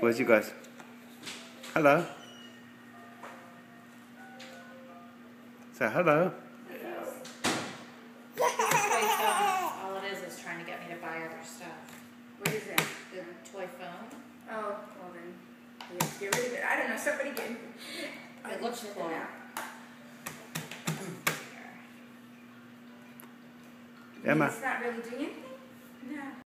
Where's you guys? Hello. Say hello. Toy phone, all it is is trying to get me to buy other stuff. What is it? The toy phone, Oh, well then, get rid of it. I don't know, somebody get. It looks cool. Emma. It's not really doing anything? No.